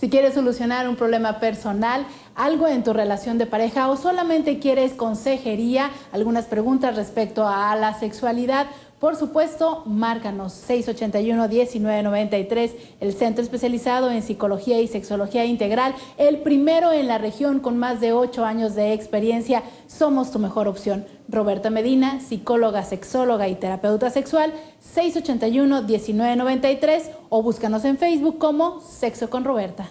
Si quieres solucionar un problema personal, algo en tu relación de pareja o solamente quieres consejería, algunas preguntas respecto a la sexualidad, por supuesto, márcanos 681-1993, el centro especializado en psicología y sexología integral, el primero en la región con más de ocho años de experiencia. Somos tu mejor opción. Roberta Medina, psicóloga, sexóloga y terapeuta sexual, 681-1993 o búscanos en Facebook como Sexo con Roberta.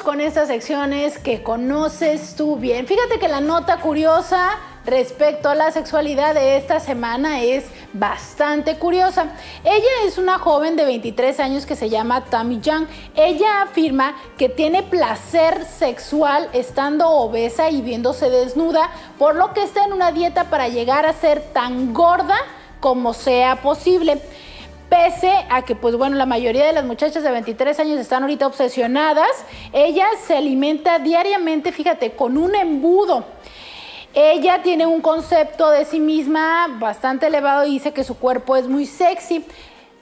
Con estas secciones que conoces tú bien. Fíjate que la nota curiosa respecto a la sexualidad de esta semana es bastante curiosa. Ella es una joven de 23 años que se llama Tammy Young. Ella afirma que tiene placer sexual estando obesa y viéndose desnuda, por lo que está en una dieta para llegar a ser tan gorda como sea posible pese a que, pues bueno, la mayoría de las muchachas de 23 años están ahorita obsesionadas, ella se alimenta diariamente, fíjate, con un embudo. Ella tiene un concepto de sí misma bastante elevado y dice que su cuerpo es muy sexy.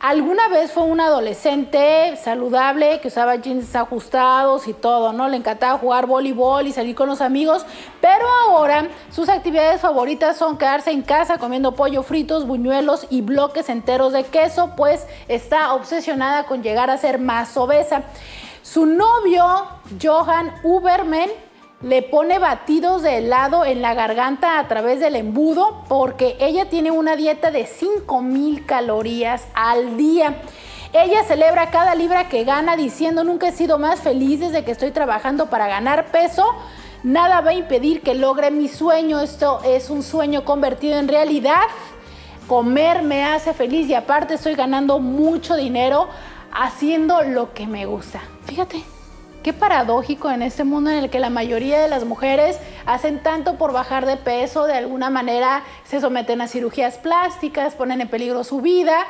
Alguna vez fue una adolescente saludable que usaba jeans ajustados y todo, ¿no? Le encantaba jugar voleibol y salir con los amigos, pero ahora sus actividades favoritas son quedarse en casa comiendo pollo fritos, buñuelos y bloques enteros de queso, pues está obsesionada con llegar a ser más obesa. Su novio, Johan Uberman, le pone batidos de helado en la garganta a través del embudo porque ella tiene una dieta de 5000 calorías al día. Ella celebra cada libra que gana diciendo nunca he sido más feliz desde que estoy trabajando para ganar peso. Nada va a impedir que logre mi sueño. Esto es un sueño convertido en realidad. Comer me hace feliz y aparte estoy ganando mucho dinero haciendo lo que me gusta. Fíjate, Qué paradójico en este mundo en el que la mayoría de las mujeres hacen tanto por bajar de peso, de alguna manera se someten a cirugías plásticas, ponen en peligro su vida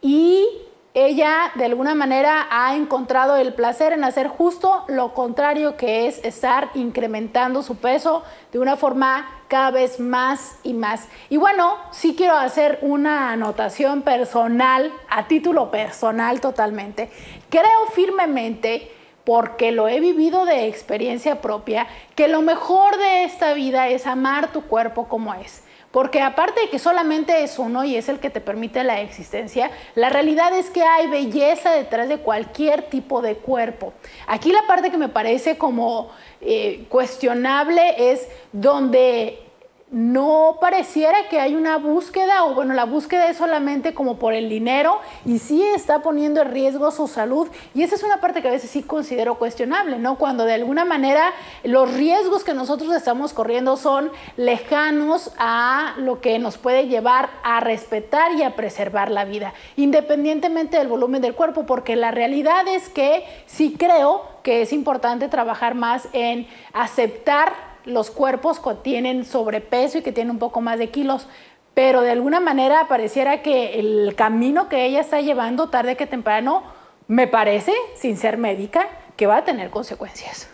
y ella de alguna manera ha encontrado el placer en hacer justo lo contrario que es estar incrementando su peso de una forma cada vez más y más. Y bueno, sí quiero hacer una anotación personal, a título personal totalmente. Creo firmemente porque lo he vivido de experiencia propia, que lo mejor de esta vida es amar tu cuerpo como es. Porque aparte de que solamente es uno y es el que te permite la existencia, la realidad es que hay belleza detrás de cualquier tipo de cuerpo. Aquí la parte que me parece como eh, cuestionable es donde no pareciera que hay una búsqueda, o bueno, la búsqueda es solamente como por el dinero y sí está poniendo en riesgo su salud. Y esa es una parte que a veces sí considero cuestionable, ¿no? Cuando de alguna manera los riesgos que nosotros estamos corriendo son lejanos a lo que nos puede llevar a respetar y a preservar la vida, independientemente del volumen del cuerpo, porque la realidad es que sí creo que es importante trabajar más en aceptar los cuerpos que tienen sobrepeso y que tienen un poco más de kilos, pero de alguna manera pareciera que el camino que ella está llevando tarde que temprano, me parece, sin ser médica, que va a tener consecuencias.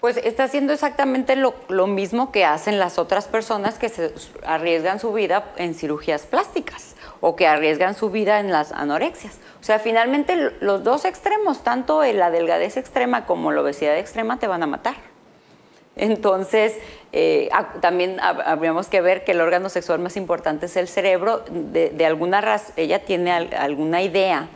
Pues está haciendo exactamente lo, mismo que hacen las otras personas que se arriesgan su vida en cirugías plásticas o que arriesgan su vida en las anorexias. O sea, finalmente los dos extremos, tanto la delgadez extrema como la obesidad extrema, te van a matar. Entonces, eh, también habríamos que ver que el órgano sexual más importante es el cerebro. De, alguna razón, ella tiene alguna idea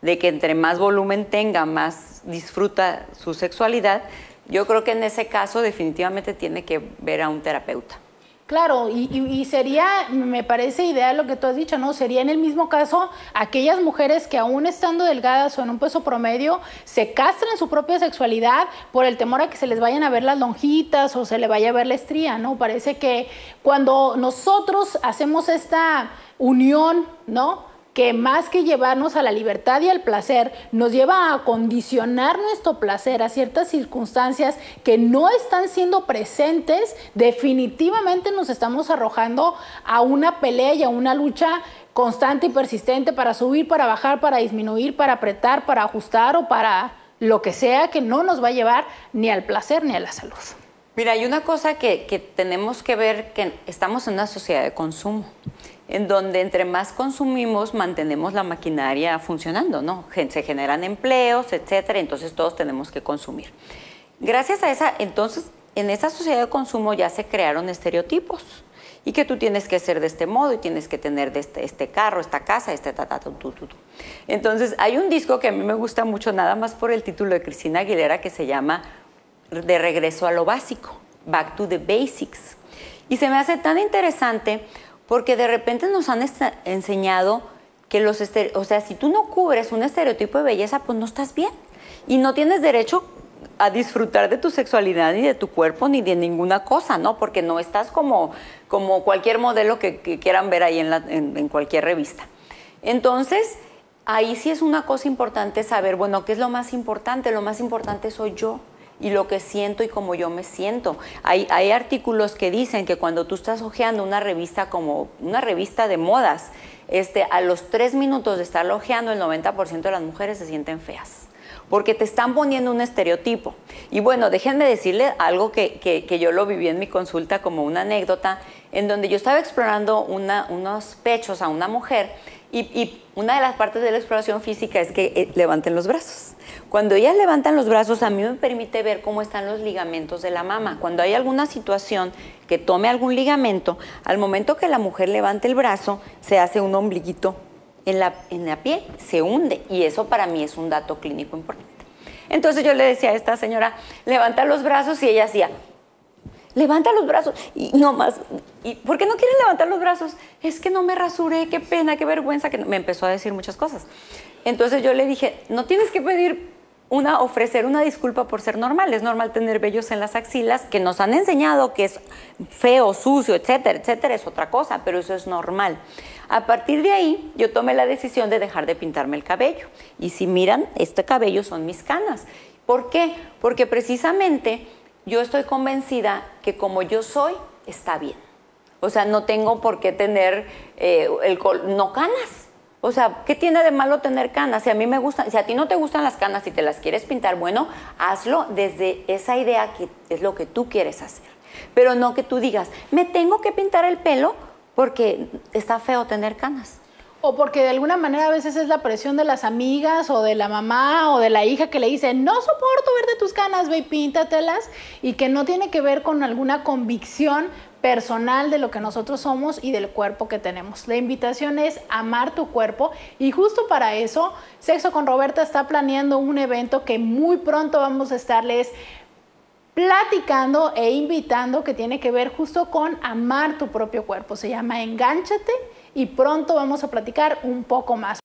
de que entre más volumen tenga, más disfruta su sexualidad. Yo creo que en ese caso definitivamente tiene que ver a un terapeuta. Claro, y, sería, me parece ideal lo que tú has dicho, ¿no? Sería en el mismo caso aquellas mujeres que aún estando delgadas o en un peso promedio, se castran su propia sexualidad por el temor a que se les vayan a ver las lonjitas o se le vaya a ver la estría, ¿no? Parece que cuando nosotros hacemos esta unión, ¿no? Que más que llevarnos a la libertad y al placer, nos lleva a condicionar nuestro placer a ciertas circunstancias que no están siendo presentes, definitivamente nos estamos arrojando a una pelea y a una lucha constante y persistente para subir, para bajar, para disminuir, para apretar, para ajustar o para lo que sea que no nos va a llevar ni al placer ni a la salud. Mira, hay una cosa que, que tenemos que ver, que estamos en una sociedad de consumo en donde entre más consumimos mantenemos la maquinaria funcionando, ¿no? Se generan empleos, etcétera, entonces todos tenemos que consumir. Gracias a esa, entonces, en esa sociedad de consumo ya se crearon estereotipos y que tú tienes que ser de este modo y tienes que tener de este, este carro, esta casa, este ta, ta, tu, tu, tu. Entonces, hay un disco que a mí me gusta mucho, nada más por el título de Cristina Aguilera, que se llama De regreso a lo básico, Back to the Basics. Y se me hace tan interesante porque de repente nos han enseñado que los, o sea, si tú no cubres un estereotipo de belleza, pues no estás bien. Y no tienes derecho a disfrutar de tu sexualidad ni de tu cuerpo ni de ninguna cosa, ¿no? Porque no estás como, como cualquier modelo que, quieran ver ahí en, en cualquier revista. Entonces, ahí sí es una cosa importante saber, bueno, ¿qué es lo más importante? Lo más importante soy yo y lo que siento y cómo yo me siento. Hay, artículos que dicen que cuando tú estás hojeando una revista como una revista de modas, este, a los tres minutos de estar hojeando, el 90% de las mujeres se sienten feas porque te están poniendo un estereotipo. Y bueno, déjenme decirle algo que, que, yo lo viví en mi consulta como una anécdota, en donde yo estaba explorando unos pechos a una mujer y, una de las partes de la exploración física es que eh, levanten los brazos. Cuando ellas levantan los brazos, a mí me permite ver cómo están los ligamentos de la mama. Cuando hay alguna situación que tome algún ligamento, al momento que la mujer levante el brazo, se hace un ombliguito en la, en la piel, se hunde. Y eso para mí es un dato clínico importante. Entonces yo le decía a esta señora, levanta los brazos y ella hacía, levanta los brazos. Y no más, ¿y por qué no quieres levantar los brazos? Es que no me rasuré, qué pena, qué vergüenza, que me empezó a decir muchas cosas. Entonces yo le dije, no tienes que pedir una, ofrecer una disculpa por ser normal. Es normal tener vellos en las axilas, que nos han enseñado que es feo, sucio, etcétera, etcétera, es otra cosa, pero eso es normal. A partir de ahí, yo tomé la decisión de dejar de pintarme el cabello. Y si miran, este cabello son mis canas. ¿Por qué? Porque precisamente yo estoy convencida que como yo soy, está bien. O sea, no tengo por qué tener eh, el no canas o sea, ¿qué tiene de malo tener canas? Si a mí me gustan, si a ti no te gustan las canas y te las quieres pintar, bueno, hazlo desde esa idea que es lo que tú quieres hacer. Pero no que tú digas, me tengo que pintar el pelo porque está feo tener canas. O porque de alguna manera a veces es la presión de las amigas o de la mamá o de la hija que le dice, no soporto ver de tus canas, ve y píntatelas, y que no tiene que ver con alguna convicción personal de lo que nosotros somos y del cuerpo que tenemos. La invitación es amar tu cuerpo y justo para eso Sexo con Roberta está planeando un evento que muy pronto vamos a estarles platicando e invitando que tiene que ver justo con amar tu propio cuerpo. Se llama Engánchate y pronto vamos a platicar un poco más.